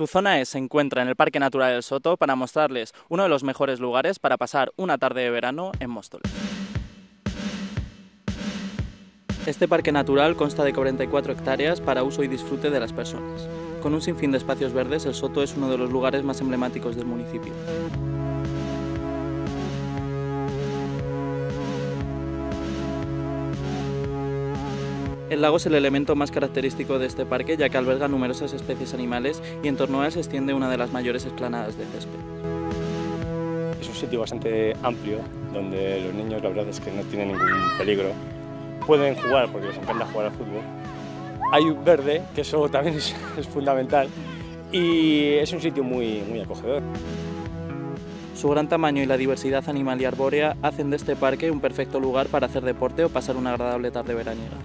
Tu zona E se encuentra en el Parque Natural del Soto para mostrarles uno de los mejores lugares para pasar una tarde de verano en Móstoles. Este parque natural consta de 44 hectáreas para uso y disfrute de las personas. Con un sinfín de espacios verdes, el Soto es uno de los lugares más emblemáticos del municipio. El lago es el elemento más característico de este parque ya que alberga numerosas especies animales y en torno a él se extiende una de las mayores explanadas de césped. Es un sitio bastante amplio donde los niños la verdad es que no tienen ningún peligro. Pueden jugar porque les encanta jugar al fútbol. Hay un verde, que eso también es, es fundamental, y es un sitio muy, muy acogedor. Su gran tamaño y la diversidad animal y arbórea hacen de este parque un perfecto lugar para hacer deporte o pasar una agradable tarde veraniega.